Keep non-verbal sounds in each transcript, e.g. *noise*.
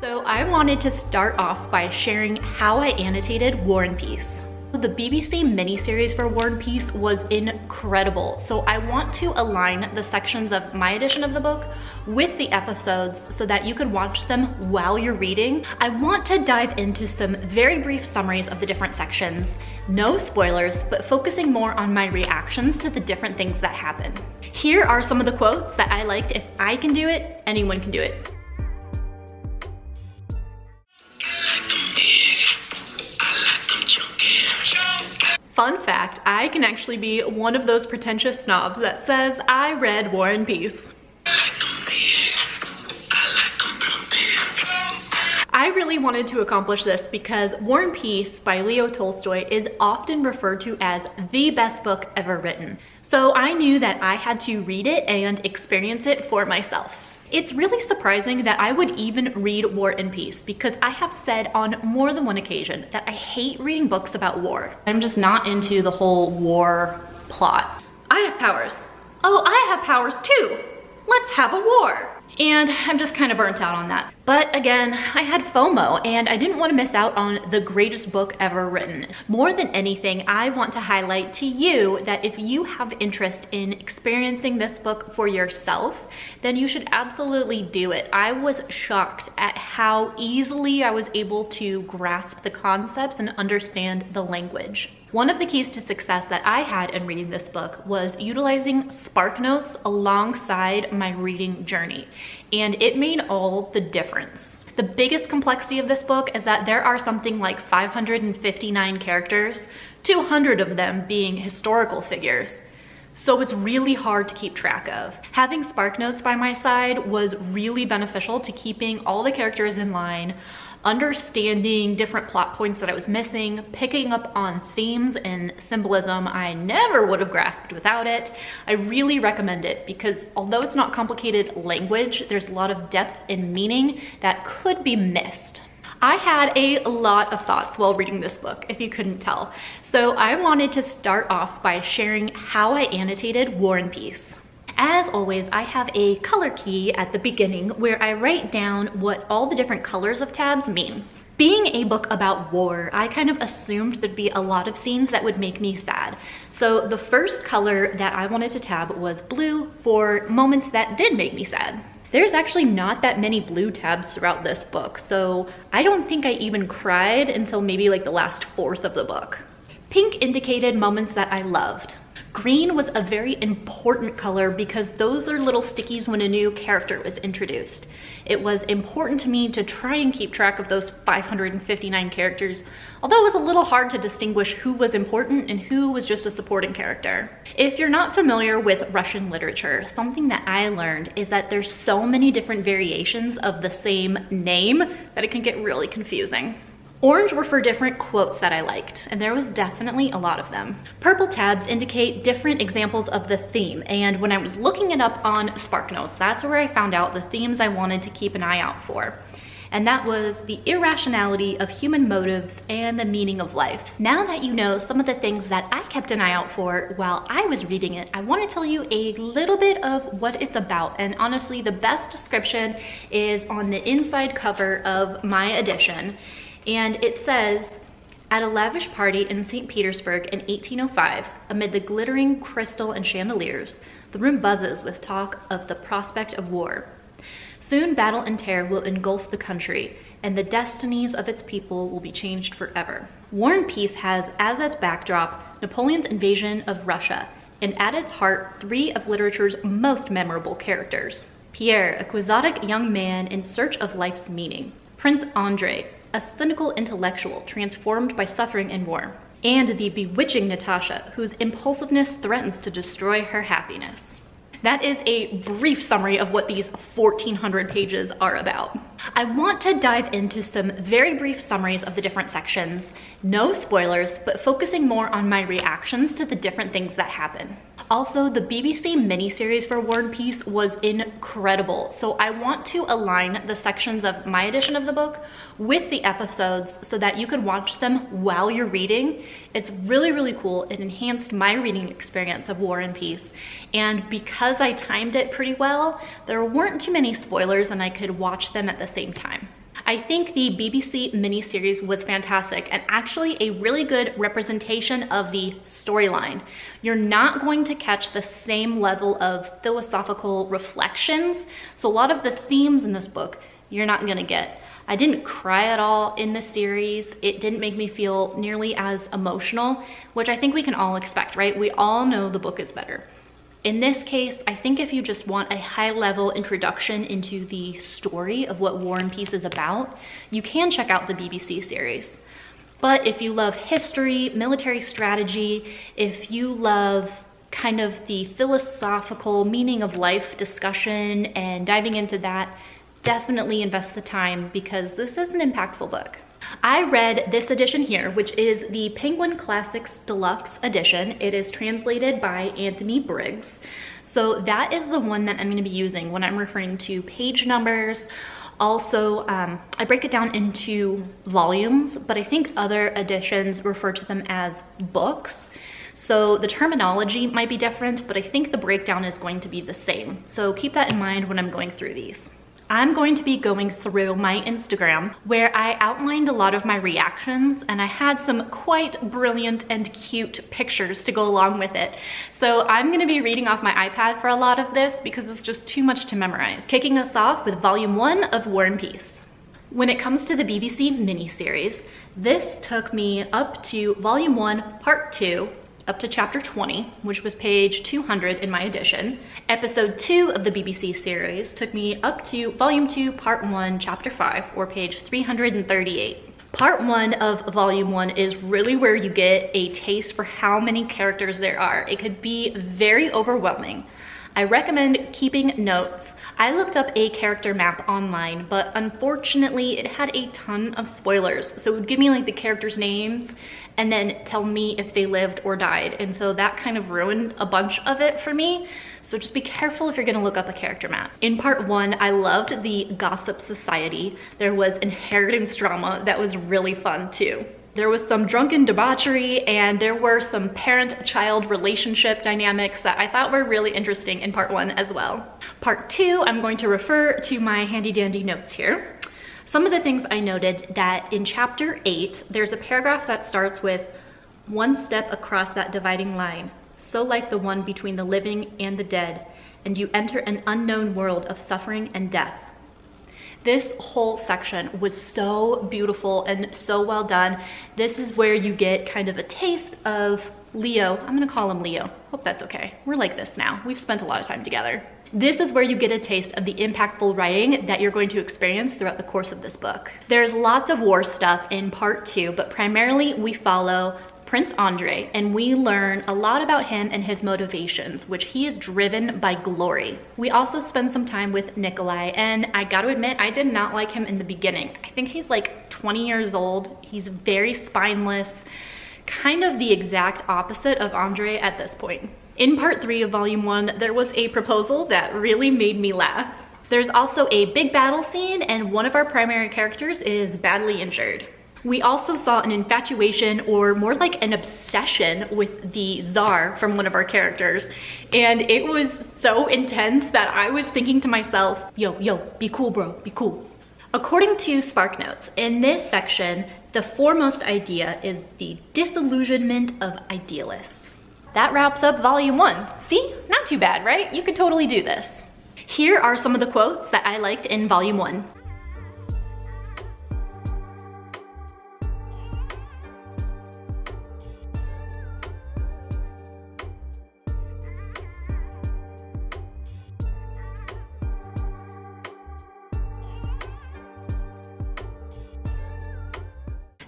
So I wanted to start off by sharing how I annotated War and Peace. The BBC miniseries for War and Peace was incredible, so I want to align the sections of my edition of the book with the episodes so that you could watch them while you're reading. I want to dive into some very brief summaries of the different sections, no spoilers, but focusing more on my reactions to the different things that happen. Here are some of the quotes that I liked. If I can do it, anyone can do it. Fun fact, I can actually be one of those pretentious snobs that says I read War and Peace. I really wanted to accomplish this because War and Peace by Leo Tolstoy is often referred to as the best book ever written. So I knew that I had to read it and experience it for myself. It's really surprising that I would even read War and Peace because I have said on more than one occasion that I hate reading books about war. I'm just not into the whole war plot. I have powers. Oh, I have powers too. Let's have a war and I'm just kind of burnt out on that. But again, I had FOMO and I didn't want to miss out on the greatest book ever written. More than anything, I want to highlight to you that if you have interest in experiencing this book for yourself, then you should absolutely do it. I was shocked at how easily I was able to grasp the concepts and understand the language. One of the keys to success that I had in reading this book was utilizing SparkNotes alongside my reading journey, and it made all the difference. The biggest complexity of this book is that there are something like 559 characters, 200 of them being historical figures. So it's really hard to keep track of. Having SparkNotes by my side was really beneficial to keeping all the characters in line, understanding different plot points that I was missing, picking up on themes and symbolism I never would have grasped without it. I really recommend it because although it's not complicated language, there's a lot of depth and meaning that could be missed. I had a lot of thoughts while reading this book, if you couldn't tell. So I wanted to start off by sharing how I annotated War and Peace. As always, I have a color key at the beginning where I write down what all the different colors of tabs mean. Being a book about war, I kind of assumed there'd be a lot of scenes that would make me sad. So the first color that I wanted to tab was blue for moments that did make me sad. There's actually not that many blue tabs throughout this book, so I don't think I even cried until maybe like the last fourth of the book. Pink indicated moments that I loved. Green was a very important color because those are little stickies when a new character was introduced. It was important to me to try and keep track of those 559 characters, although it was a little hard to distinguish who was important and who was just a supporting character. If you're not familiar with Russian literature, something that I learned is that there's so many different variations of the same name that it can get really confusing. Orange were for different quotes that I liked, and there was definitely a lot of them. Purple tabs indicate different examples of the theme, and when I was looking it up on SparkNotes, that's where I found out the themes I wanted to keep an eye out for. And that was the irrationality of human motives and the meaning of life. Now that you know some of the things that I kept an eye out for while I was reading it, I want to tell you a little bit of what it's about. And honestly, the best description is on the inside cover of my edition and it says, at a lavish party in St. Petersburg in 1805, amid the glittering crystal and chandeliers, the room buzzes with talk of the prospect of war. Soon battle and terror will engulf the country, and the destinies of its people will be changed forever. War and Peace has as its backdrop Napoleon's invasion of Russia, and at its heart, three of literature's most memorable characters. Pierre, a quixotic young man in search of life's meaning. Prince Andrei, a cynical intellectual transformed by suffering and war, and the bewitching Natasha, whose impulsiveness threatens to destroy her happiness. That is a brief summary of what these 1400 pages are about. I want to dive into some very brief summaries of the different sections, no spoilers, but focusing more on my reactions to the different things that happen. Also, the BBC miniseries for War and Peace was incredible. So I want to align the sections of my edition of the book with the episodes so that you could watch them while you're reading. It's really, really cool. It enhanced my reading experience of War and Peace. And because I timed it pretty well, there weren't too many spoilers and I could watch them at the same time. I think the BBC miniseries was fantastic and actually a really good representation of the storyline. You're not going to catch the same level of philosophical reflections, so a lot of the themes in this book you're not gonna get. I didn't cry at all in the series. It didn't make me feel nearly as emotional, which I think we can all expect, right? We all know the book is better. In this case, I think if you just want a high level introduction into the story of what War and Peace is about, you can check out the BBC series. But if you love history, military strategy, if you love kind of the philosophical meaning of life discussion and diving into that, definitely invest the time because this is an impactful book. I read this edition here, which is the Penguin Classics Deluxe Edition. It is translated by Anthony Briggs. So that is the one that I'm gonna be using when I'm referring to page numbers. Also, um, I break it down into volumes, but I think other editions refer to them as books. So the terminology might be different, but I think the breakdown is going to be the same. So keep that in mind when I'm going through these. I'm going to be going through my Instagram where I outlined a lot of my reactions and I had some quite brilliant and cute pictures to go along with it. So I'm gonna be reading off my iPad for a lot of this because it's just too much to memorize. Kicking us off with volume one of War and Peace. When it comes to the BBC miniseries, this took me up to volume one, part two, up to chapter 20, which was page 200 in my edition. Episode 2 of the BBC series took me up to volume 2, part 1, chapter 5, or page 338. Part 1 of volume 1 is really where you get a taste for how many characters there are. It could be very overwhelming. I recommend keeping notes I looked up a character map online, but unfortunately it had a ton of spoilers. So it would give me like the characters' names and then tell me if they lived or died. And so that kind of ruined a bunch of it for me. So just be careful if you're gonna look up a character map. In part one, I loved the Gossip Society. There was inheritance drama that was really fun too. There was some drunken debauchery and there were some parent-child relationship dynamics that I thought were really interesting in part one as well. Part two, I'm going to refer to my handy dandy notes here. Some of the things I noted that in chapter eight, there's a paragraph that starts with one step across that dividing line, so like the one between the living and the dead, and you enter an unknown world of suffering and death. This whole section was so beautiful and so well done. This is where you get kind of a taste of Leo. I'm gonna call him Leo. Hope that's okay. We're like this now. We've spent a lot of time together. This is where you get a taste of the impactful writing that you're going to experience throughout the course of this book. There's lots of war stuff in part two, but primarily we follow Prince Andre, and we learn a lot about him and his motivations, which he is driven by glory. We also spend some time with Nikolai, and I gotta admit, I did not like him in the beginning. I think he's like 20 years old. He's very spineless, kind of the exact opposite of Andre at this point. In part three of volume one, there was a proposal that really made me laugh. There's also a big battle scene and one of our primary characters is badly injured. We also saw an infatuation or more like an obsession with the czar from one of our characters. And it was so intense that I was thinking to myself, yo, yo, be cool, bro, be cool. According to SparkNotes, in this section, the foremost idea is the disillusionment of idealists. That wraps up volume one. See, not too bad, right? You could totally do this. Here are some of the quotes that I liked in volume one.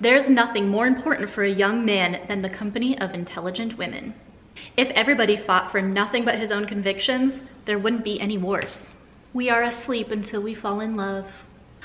There's nothing more important for a young man than the company of intelligent women. If everybody fought for nothing but his own convictions, there wouldn't be any wars. We are asleep until we fall in love.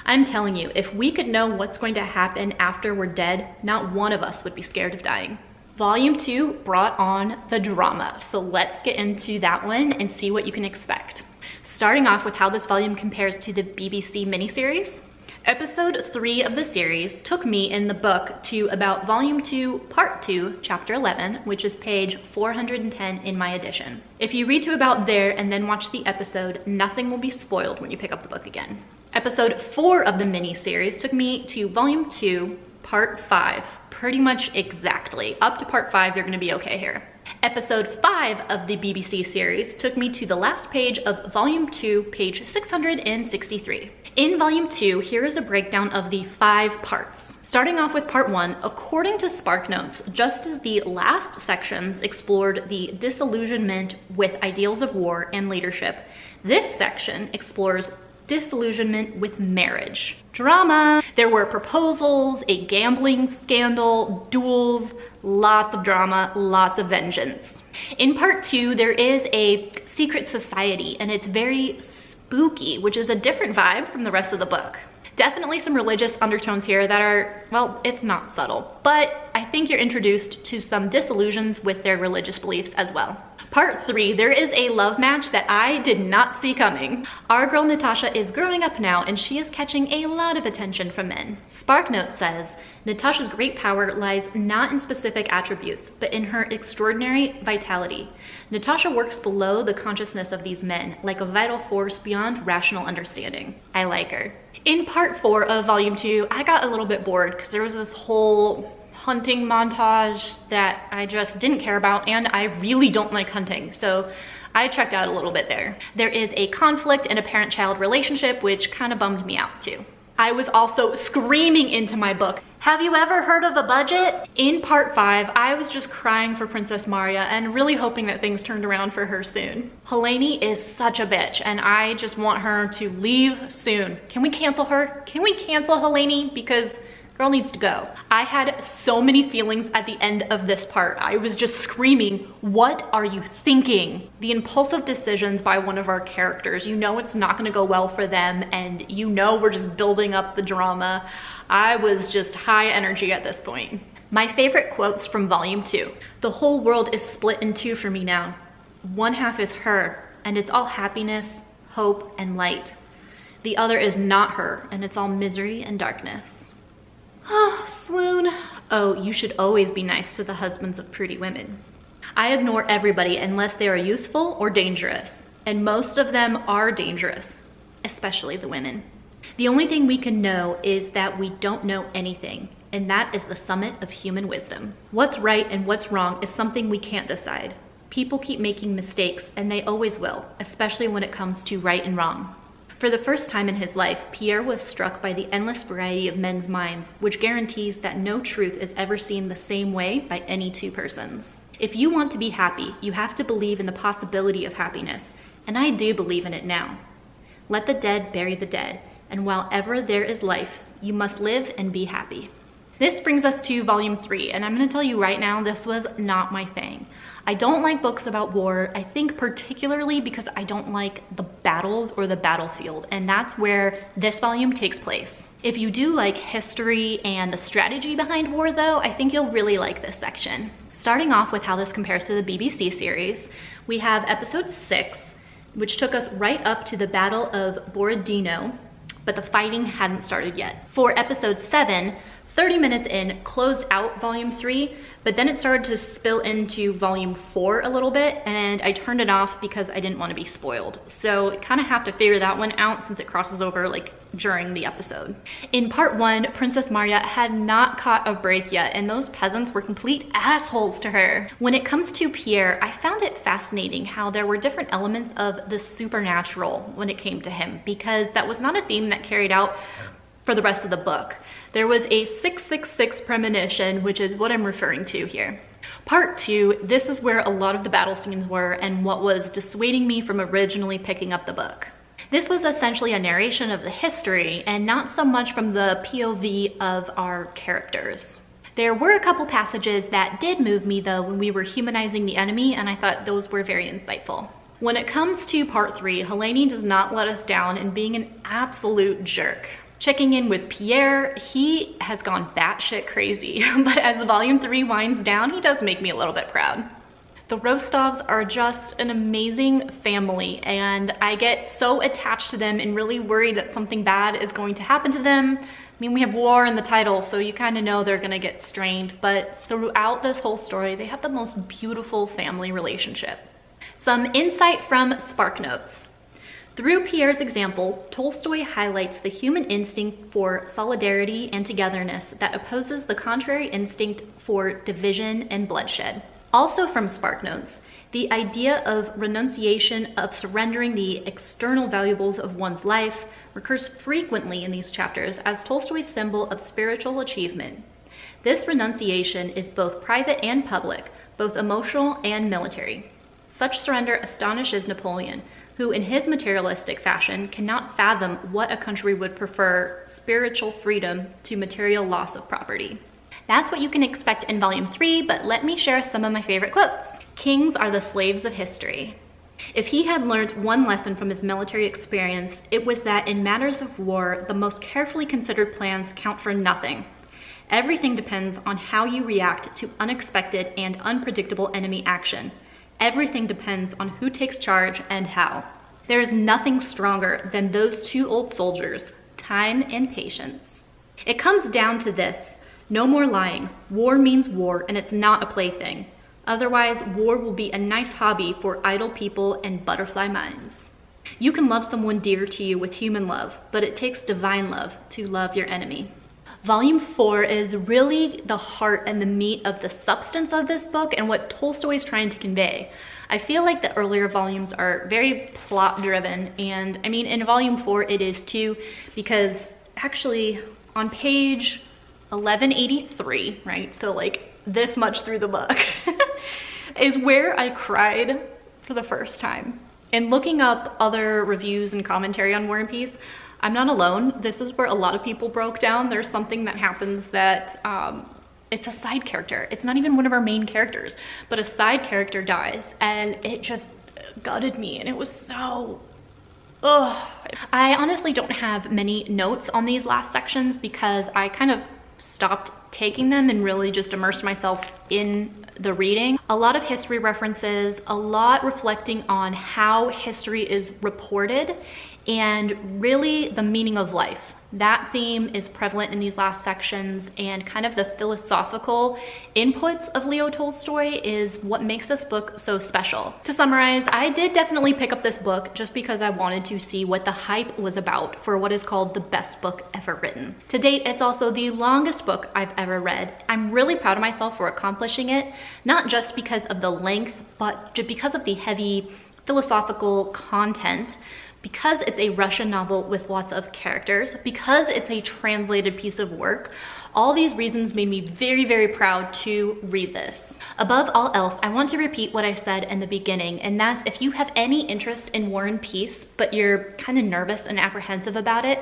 I'm telling you, if we could know what's going to happen after we're dead, not one of us would be scared of dying. Volume 2 brought on the drama, so let's get into that one and see what you can expect. Starting off with how this volume compares to the BBC miniseries, Episode 3 of the series took me in the book to about Volume 2, Part 2, Chapter 11, which is page 410 in my edition. If you read to about there and then watch the episode, nothing will be spoiled when you pick up the book again. Episode 4 of the mini-series took me to Volume 2, Part 5, pretty much exactly. Up to Part 5, you're gonna be okay here. Episode 5 of the BBC series took me to the last page of Volume 2, page 663. In Volume 2, here is a breakdown of the five parts. Starting off with part one, according to SparkNotes, just as the last sections explored the disillusionment with ideals of war and leadership, this section explores disillusionment with marriage. Drama. There were proposals, a gambling scandal, duels, lots of drama, lots of vengeance. In part two, there is a secret society and it's very spooky, which is a different vibe from the rest of the book. Definitely some religious undertones here that are, well, it's not subtle, but I think you're introduced to some disillusions with their religious beliefs as well. Part three, there is a love match that I did not see coming. Our girl Natasha is growing up now and she is catching a lot of attention from men. SparkNote says, Natasha's great power lies not in specific attributes, but in her extraordinary vitality. Natasha works below the consciousness of these men, like a vital force beyond rational understanding. I like her. In part four of volume two, I got a little bit bored because there was this whole hunting montage that I just didn't care about and I really don't like hunting. So I checked out a little bit there. There is a conflict in a parent-child relationship, which kind of bummed me out too. I was also screaming into my book, have you ever heard of a budget? In part five, I was just crying for Princess Maria and really hoping that things turned around for her soon. Helene is such a bitch and I just want her to leave soon. Can we cancel her? Can we cancel Helene? Because Girl needs to go. I had so many feelings at the end of this part. I was just screaming, what are you thinking? The impulsive decisions by one of our characters, you know it's not gonna go well for them and you know we're just building up the drama. I was just high energy at this point. My favorite quotes from volume two. The whole world is split in two for me now. One half is her and it's all happiness, hope, and light. The other is not her and it's all misery and darkness. Ah, oh, swoon. Oh, you should always be nice to the husbands of pretty women. I ignore everybody unless they are useful or dangerous, and most of them are dangerous, especially the women. The only thing we can know is that we don't know anything, and that is the summit of human wisdom. What's right and what's wrong is something we can't decide. People keep making mistakes, and they always will, especially when it comes to right and wrong. For the first time in his life, Pierre was struck by the endless variety of men's minds, which guarantees that no truth is ever seen the same way by any two persons. If you want to be happy, you have to believe in the possibility of happiness, and I do believe in it now. Let the dead bury the dead, and while ever there is life, you must live and be happy. This brings us to volume three, and I'm gonna tell you right now, this was not my thing. I don't like books about war, I think particularly because I don't like the battles or the battlefield, and that's where this volume takes place. If you do like history and the strategy behind war though, I think you'll really like this section. Starting off with how this compares to the BBC series, we have episode six, which took us right up to the Battle of Borodino, but the fighting hadn't started yet. For episode seven, 30 minutes in, closed out volume three, but then it started to spill into volume four a little bit and I turned it off because I didn't want to be spoiled. So kind of have to figure that one out since it crosses over like during the episode. In part one, Princess Marya had not caught a break yet and those peasants were complete assholes to her. When it comes to Pierre, I found it fascinating how there were different elements of the supernatural when it came to him because that was not a theme that carried out for the rest of the book. There was a 666 premonition, which is what I'm referring to here. Part two, this is where a lot of the battle scenes were and what was dissuading me from originally picking up the book. This was essentially a narration of the history and not so much from the POV of our characters. There were a couple passages that did move me though when we were humanizing the enemy and I thought those were very insightful. When it comes to part three, Helene does not let us down in being an absolute jerk. Checking in with Pierre, he has gone batshit crazy, *laughs* but as volume three winds down, he does make me a little bit proud. The Rostovs are just an amazing family and I get so attached to them and really worried that something bad is going to happen to them. I mean, we have war in the title, so you kind of know they're gonna get strained, but throughout this whole story, they have the most beautiful family relationship. Some insight from SparkNotes. Through Pierre's example, Tolstoy highlights the human instinct for solidarity and togetherness that opposes the contrary instinct for division and bloodshed. Also from SparkNotes, the idea of renunciation of surrendering the external valuables of one's life recurs frequently in these chapters as Tolstoy's symbol of spiritual achievement. This renunciation is both private and public, both emotional and military. Such surrender astonishes Napoleon, who in his materialistic fashion cannot fathom what a country would prefer spiritual freedom to material loss of property. That's what you can expect in volume three, but let me share some of my favorite quotes. Kings are the slaves of history. If he had learned one lesson from his military experience, it was that in matters of war, the most carefully considered plans count for nothing. Everything depends on how you react to unexpected and unpredictable enemy action. Everything depends on who takes charge and how. There is nothing stronger than those two old soldiers, time and patience. It comes down to this. No more lying. War means war and it's not a plaything. Otherwise, war will be a nice hobby for idle people and butterfly minds. You can love someone dear to you with human love, but it takes divine love to love your enemy. Volume four is really the heart and the meat of the substance of this book and what Tolstoy is trying to convey. I feel like the earlier volumes are very plot driven and I mean in volume four it is too because actually on page 1183, right? So like this much through the book *laughs* is where I cried for the first time. And looking up other reviews and commentary on War and Peace, I'm not alone. This is where a lot of people broke down. There's something that happens that um, it's a side character. It's not even one of our main characters, but a side character dies and it just gutted me and it was so Ugh. I honestly don't have many notes on these last sections because I kind of stopped taking them and really just immersed myself in the reading. A lot of history references, a lot reflecting on how history is reported and really the meaning of life. That theme is prevalent in these last sections and kind of the philosophical inputs of Leo Tolstoy is what makes this book so special. To summarize, I did definitely pick up this book just because I wanted to see what the hype was about for what is called the best book ever written. To date, it's also the longest book I've ever read. I'm really proud of myself for accomplishing it, not just because of the length, but because of the heavy philosophical content because it's a Russian novel with lots of characters, because it's a translated piece of work, all these reasons made me very, very proud to read this. Above all else, I want to repeat what I said in the beginning, and that's if you have any interest in War and Peace, but you're kind of nervous and apprehensive about it,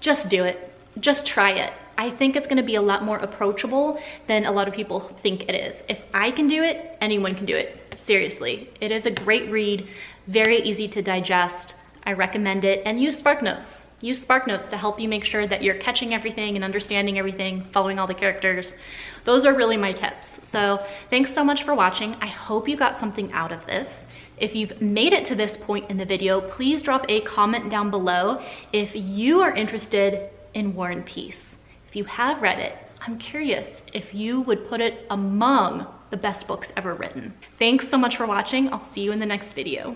just do it. Just try it. I think it's gonna be a lot more approachable than a lot of people think it is. If I can do it, anyone can do it. Seriously, it is a great read, very easy to digest. I recommend it and use SparkNotes. Use SparkNotes to help you make sure that you're catching everything and understanding everything, following all the characters. Those are really my tips. So thanks so much for watching. I hope you got something out of this. If you've made it to this point in the video, please drop a comment down below if you are interested in War and Peace. If you have read it, I'm curious if you would put it among the best books ever written. Thanks so much for watching. I'll see you in the next video.